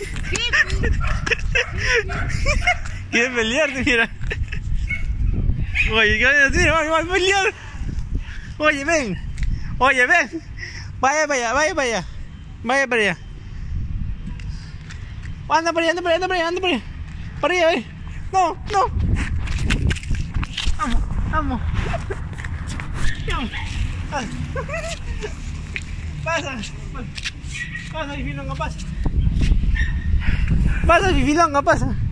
Quiere pelearte, mira. Oye, ¿qué van a decir? Vamos a pelear. Oye, ven. Oye, ven. Vaya para allá, vaya para allá. Vaya para allá. Anda para allá, anda para allá, para allá. No, no. Vamos, vamos. Vamos. Pasa. Pasa, Fifilonga, pasa. Pasa, Fifilonga, pasa.